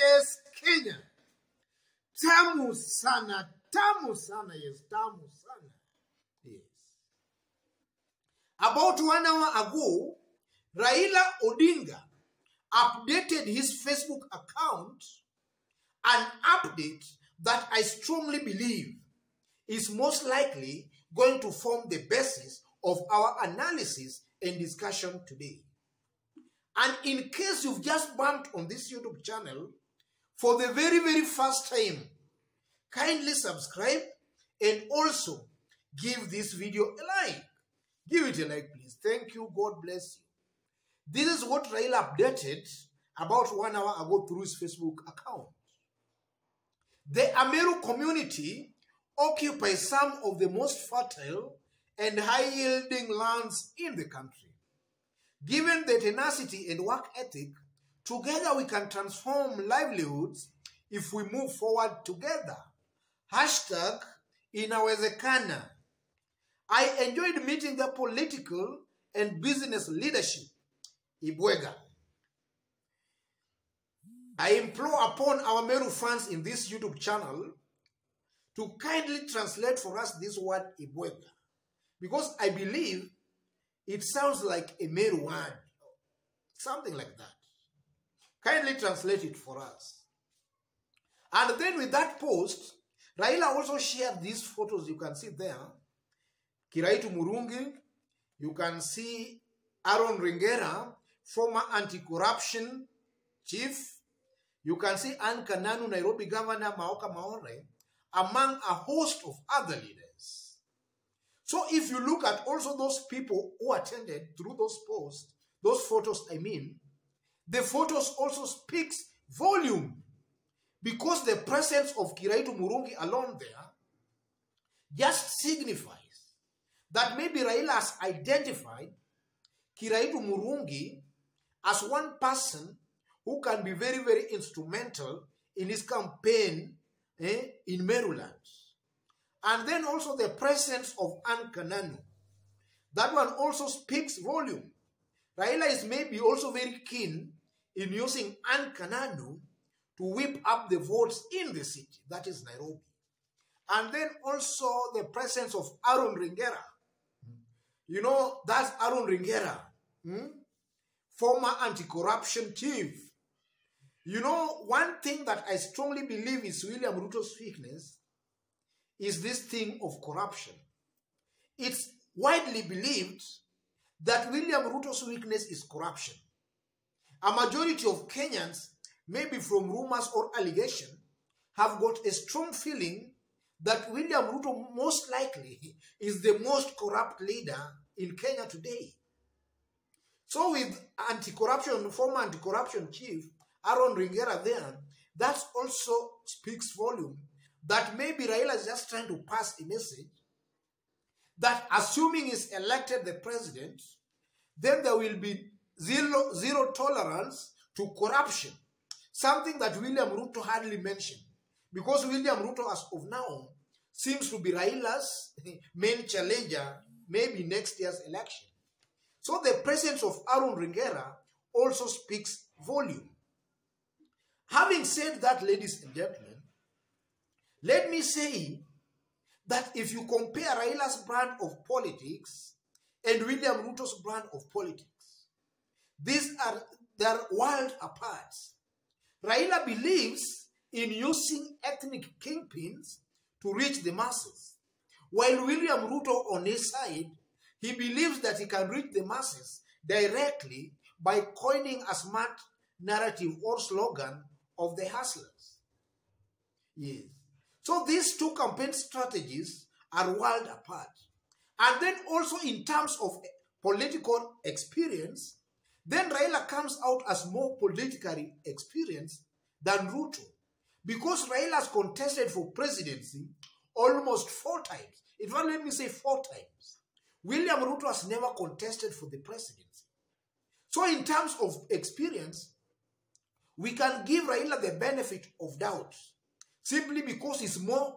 yes kenya. Tamu sana tamu sana yes tamu sana. Yes. About one hour ago raila odinga updated his facebook account an update that i strongly believe is most likely going to form the basis of our analysis and discussion today. And in case you've just bumped on this YouTube channel for the very, very first time, kindly subscribe and also give this video a like. Give it a like, please. Thank you. God bless you. This is what Raila updated about one hour ago through his Facebook account. The Ameru community occupies some of the most fertile and high-yielding lands in the country. Given the tenacity and work ethic, together we can transform livelihoods if we move forward together. Hashtag inawezekana. I enjoyed meeting the political and business leadership. Ibwega. I implore upon our Meru fans in this YouTube channel to kindly translate for us this word Ibwega. Because I believe it sounds like a Meru word, something like that. Kindly translate it for us. And then with that post, Raila also shared these photos you can see there. Kiraitu Murungi, you can see Aaron Ringera, former anti-corruption chief. You can see Anne Kananu, Nairobi Governor Maoka Maore, among a host of other leaders. So if you look at also those people who attended through those posts, those photos, I mean, the photos also speaks volume because the presence of Kiraitu Murungi alone there just signifies that maybe Raila has identified Kiraitu Murungi as one person who can be very, very instrumental in his campaign eh, in Meruland. And then also the presence of Anne. That one also speaks volume. Raila is maybe also very keen in using Anne Kananu to whip up the votes in the city, that is Nairobi. And then also the presence of Aaron Ringera. You know, that's Aaron Ringera, hmm? former anti-corruption chief. You know, one thing that I strongly believe is William Ruto's weakness is this thing of corruption. It's widely believed that William Ruto's weakness is corruption. A majority of Kenyans, maybe from rumors or allegation, have got a strong feeling that William Ruto most likely is the most corrupt leader in Kenya today. So with anti-corruption, former anti-corruption chief, Aaron Ringera there, that also speaks volume that maybe Raila is just trying to pass a message that assuming he's elected the president, then there will be zero, zero tolerance to corruption. Something that William Ruto hardly mentioned. Because William Ruto, as of now, seems to be Raila's main challenger, maybe next year's election. So the presence of Aaron Ringera also speaks volume. Having said that, ladies and gentlemen, let me say that if you compare Raila's brand of politics and William Ruto's brand of politics, these are they're world apart. Raila believes in using ethnic kingpins to reach the masses, while William Ruto, on his side, he believes that he can reach the masses directly by coining a smart narrative or slogan of the hustlers. Yes. So these two campaign strategies are world apart. And then also in terms of political experience, then Raila comes out as more politically experienced than Ruto. Because Raila has contested for presidency almost four times. In fact, let me say four times. William Ruto has never contested for the presidency. So in terms of experience, we can give Raila the benefit of doubt simply because he's more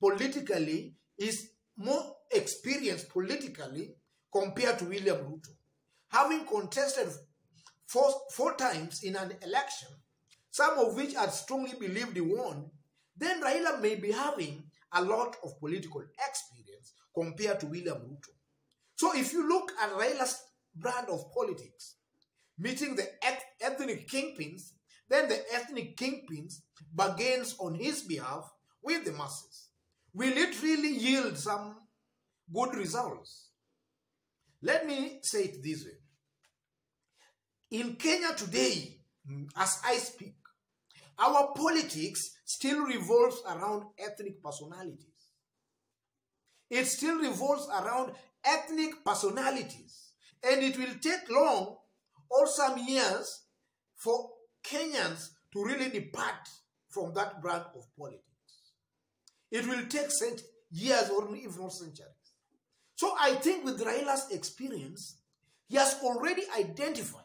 politically, is more experienced politically compared to William Ruto. Having contested four, four times in an election some of which I strongly believed he won, then Raila may be having a lot of political experience compared to William Ruto. So if you look at Raila's brand of politics, meeting the ethnic kingpins, then the ethnic kingpins bargains on his behalf with the masses. Will it really yield some good results? Let me say it this way. In Kenya today, as I speak, our politics still revolves around ethnic personalities. It still revolves around ethnic personalities. And it will take long or some years for Kenyans to really depart from that brand of politics. It will take years or even centuries. So I think with Raila's experience, he has already identified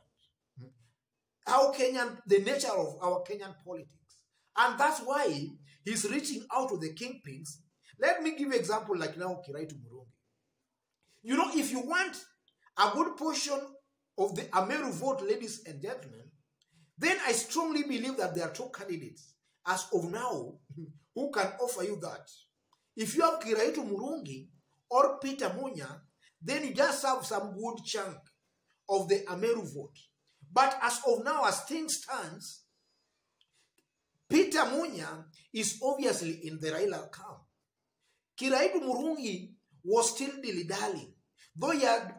how Kenyan, the nature of our Kenyan politics. And that's why he's reaching out to the kingpins. Let me give you example like now Kiraitu Murungi. You know, if you want a good portion of the Ameru vote, ladies and gentlemen, then I strongly believe that there are two candidates as of now who can offer you that. If you have Kiraitu Murungi or Peter Munya, then you just have some good chunk of the Ameru vote. But as of now, as things stands, Peter Munya is obviously in the Raila camp. Kiraitu Murungi was still dilly-dallying, though he, had,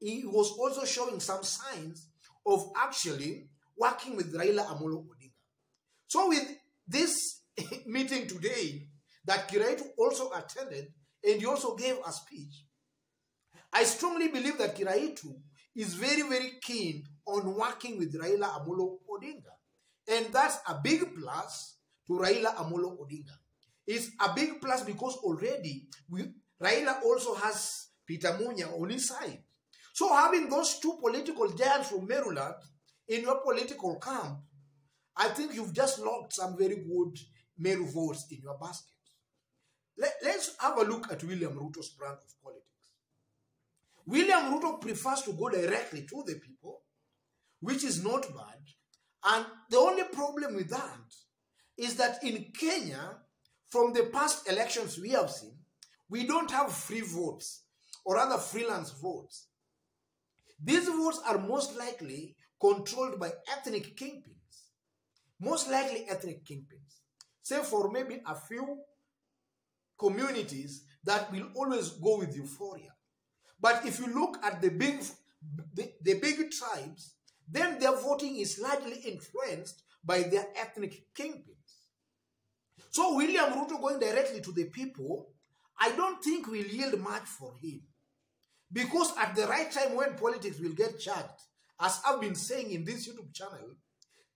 he was also showing some signs of actually working with Raila Amolo Odinga. So with this meeting today that Kiraitu also attended, and he also gave a speech, I strongly believe that Kiraitu is very, very keen on working with Raila Amolo Odinga. And that's a big plus to Raila Amolo Odinga. It's a big plus because already we, Raila also has Peter Munya on his side. So having those two political giants from Meruland in your political camp, I think you've just locked some very good Meru votes in your basket. Let, us have a look at William Ruto's brand of politics. William Ruto prefers to go directly to the people, which is not bad. And the only problem with that is that in Kenya, from the past elections we have seen, we don't have free votes or other freelance votes. These votes are most likely controlled by ethnic kingpins. Most likely ethnic kingpins. Say for maybe a few communities that will always go with euphoria. But if you look at the big, the, the big tribes, then their voting is largely influenced by their ethnic kingpins. So William Ruto going directly to the people, I don't think will yield much for him. Because at the right time when politics will get charged, as I've been saying in this YouTube channel,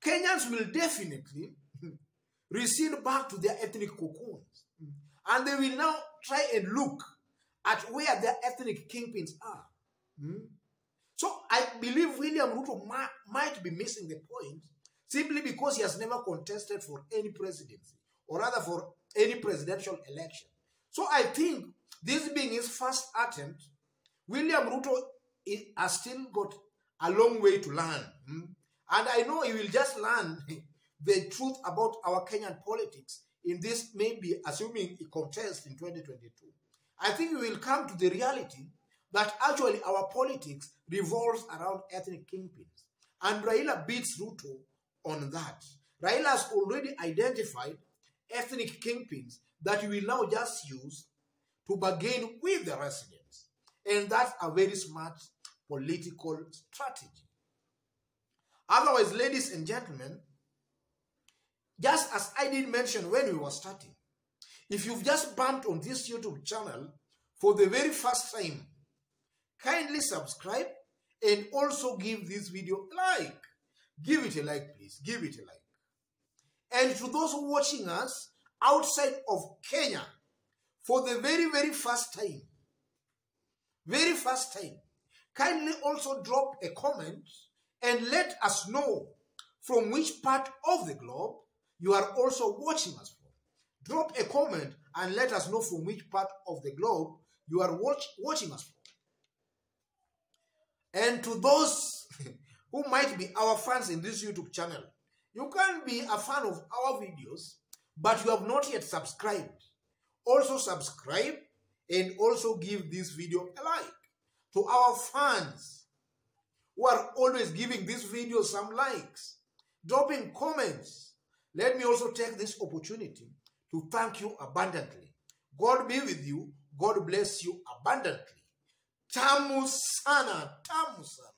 Kenyans will definitely recede back to their ethnic cocoons. And they will now try and look at where their ethnic kingpins are. Hmm? So I believe William Ruto might, might be missing the point simply because he has never contested for any presidency or rather for any presidential election. So I think this being his first attempt, William Ruto has still got a long way to learn. Hmm? And I know he will just learn the truth about our Kenyan politics in this, maybe assuming he contests in 2022. I think we will come to the reality that actually our politics revolves around ethnic kingpins. And Raila beats Ruto on that. Raila has already identified ethnic kingpins that we will now just use to bargain with the residents. And that's a very smart political strategy. Otherwise, ladies and gentlemen, just as I did mention when we were starting, if you've just bumped on this YouTube channel for the very first time, kindly subscribe and also give this video a like. Give it a like, please. Give it a like. And to those watching us outside of Kenya for the very, very first time, very first time, kindly also drop a comment and let us know from which part of the globe you are also watching us from. Drop a comment and let us know from which part of the globe you are watch, watching us from. And to those who might be our fans in this YouTube channel, You can be a fan of our videos, but you have not yet subscribed. Also subscribe and also give this video a like. To our fans who are always giving this video some likes, dropping comments, let me also take this opportunity to thank you abundantly. God be with you. God bless you abundantly. Tamu sana, tamu sana.